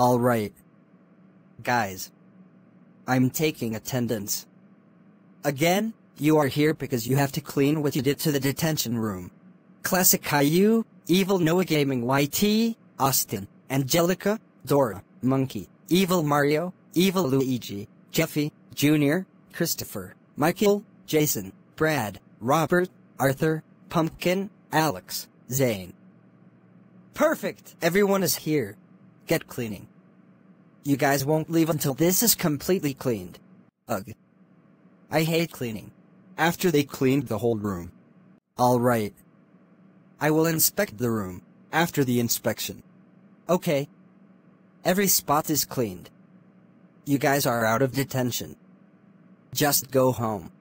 Alright. Guys. I'm taking attendance. Again, you are here because you have to clean what you did to the detention room. Classic Caillou, Evil Noah Gaming YT, Austin, Angelica, Dora, Monkey, Evil Mario, Evil Luigi, Jeffy, Junior, Christopher, Michael, Jason, Brad, Robert, Arthur, Pumpkin, Alex, Zane. Perfect! Everyone is here. Get cleaning. You guys won't leave until this is completely cleaned. Ugh. I hate cleaning. After they cleaned the whole room. Alright. I will inspect the room, after the inspection. Okay. Every spot is cleaned. You guys are out of detention. Just go home.